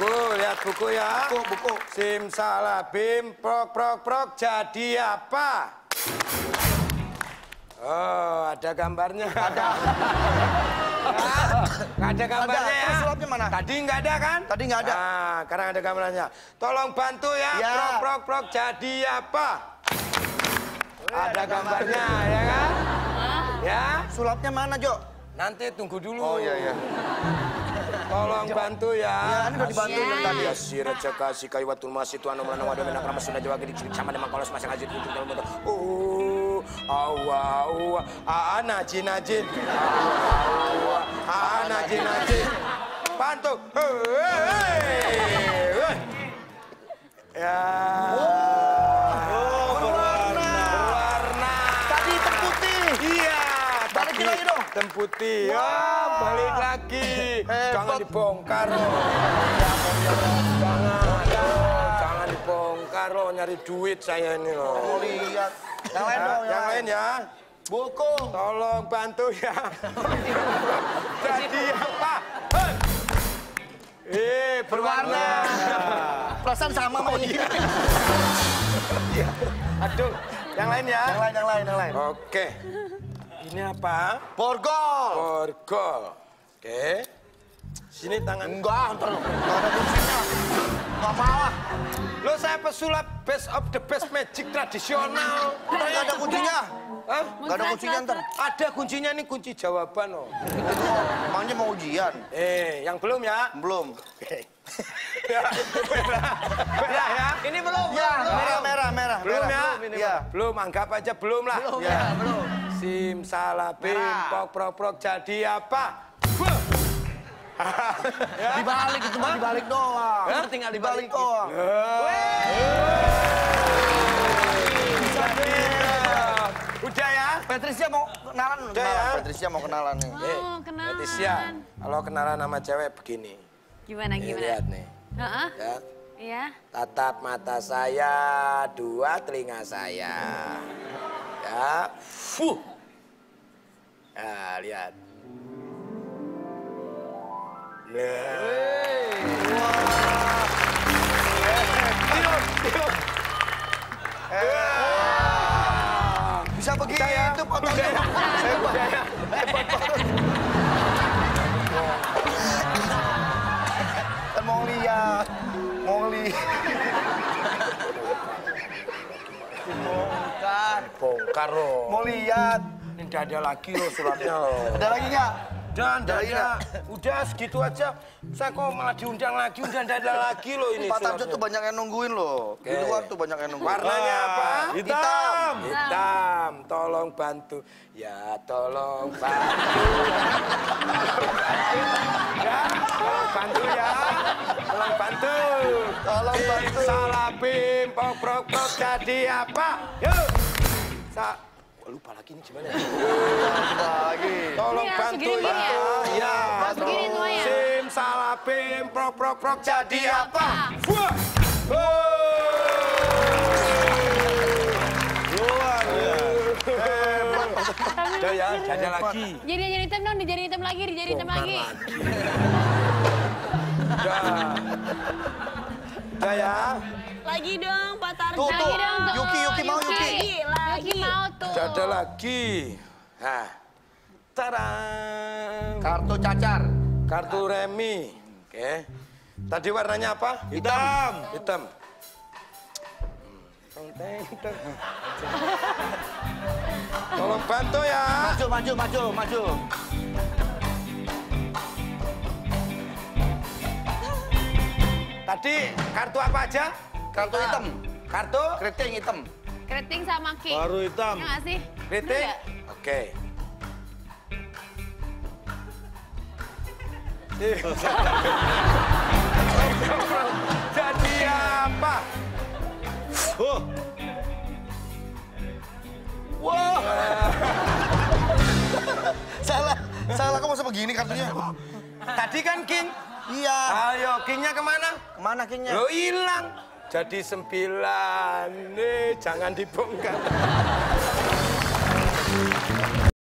Buku, lihat buku ya. Buku, buku. Simsalabim, prok, prok, prok, jadi apa? Oh, ada gambarnya. Ada. Nggak ada gambarnya Ada. ya? Terus sulapnya mana? Tadi nggak ada kan? Tadi nggak ada. Nah, sekarang ada gambarnya. Tolong bantu ya. Ya. Prok, prok, prok, jadi apa? ada ada gambarnya, ya kan? Ya, Sulapnya mana, Jo? nanti tunggu dulu. Oh iya iya. Tolong bantu ya. Ya, ini udah dibantu yang tadi. Ya si raja kasih kayu watul masih tuan nomor nama wadah menak ramas sudah jawa gede cipit sama dengan kolos masih ngajit kucing dalam motor. Uh, awa awa, aa najin najin, awa aa najin najin. Bantu. Hei, Ya. Hitam putih. Ya, balik lagi. Hebat. Jangan dibongkar loh. Jangan, jangan, jangan dibongkar loh. Nyari duit saya ini loh. Mau lihat. Yang lain Ya, dong, yang lain ya. Buku. Tolong bantu ya. Jadi apa? Eh, berwarna. Perasaan sama sama ini. Aduh, yang lain ya. Yang lain, yang lain, yang lain. Oke. Ini apa? Borgol. Borgol. Oke. Sini tangan. Enggak, ntar nggak ada kuncinya. Nggak mau ah. Lo saya pesulap best of the best magic tradisional. Ntar nggak ada kuncinya. Hah? Nggak ada kuncinya ntar. Ada kuncinya nih kunci jawaban loh. Itu emangnya mau ujian? Eh, yang belum ya? Belum. merah, merah ya? Ya, Belum, anggap aja belum lah. Belum, ya, belum. Sim, salabim, Merah. pok, prok, prok, jadi apa? Ya? Dibalik itu mah dibalik doang. Hah? Tinggal dibalik doang. Udah ya? Patricia mau kenalan. Udah ya? kenalan. Patricia mau kenalan nih. Eh, Oh, kenalan. Leticia, kalau kenalan sama cewek begini. Gimana Nih, gimana? lihat nih. Heeh. Ya. Iya. Tatap mata saya, dua telinga saya. Ya. Fuh. Ya, lihat. Bisa begitu ya? fotonya. Hebat. Hebat banget. Mau lihat. Ini udah ada lagi loh suratnya loh. Ada lagi nggak? Dan, dan, Dari ya. Udah segitu aja. Saya kok malah diundang lagi, udah ada lagi loh ini Pak suratnya. tuh banyak yang nungguin loh. Di luar tuh banyak yang nungguin. Warnanya apa? Hitam. Hitam. Tolong bantu. Ya, tolong bantu. ya, tolong bantu ya. Tolong bantu. Tolong bantu. Salabim, pok, prok, prok, jadi apa? Yuk. Sa Wah, lupa lagi ini gimana ya? Lagi. Tolong Ini ya, bantu ya. ya? Ya. Harus begini semuanya? Sim, salabim, prok, prok, prok, jadi apa? Wah. Luar Udah ya, jadi lagi. Jadi jadi hitam dong, dijadi hitam lagi, dijadi hitam Bongkar lagi. Udah. Udah ya. Lagi dong, Pak tuh. Lagi dong. Yuki, Yuki mau, tuh. Udah ada lagi. Nah. Tarang. Kartu cacar. Kartu remi. Oke. Tadi warnanya apa? Hitam. Hitam. Teng. Tolong bantu ya. Maju, maju, maju, maju. Tadi kartu apa aja? Kartu hitam. Kartu Keriting hitam. Keriting sama Ki. Baru hitam. Ya nggak sih? nggak? Oke. Jadi apa? Oh, Wah. salah, salah kok masa begini kartunya? Tadi kan King. Iya. Ayo, Kingnya ke mana? Ke mana kingnya? Lo hilang jadi sembilan. Nih jangan dibongkar.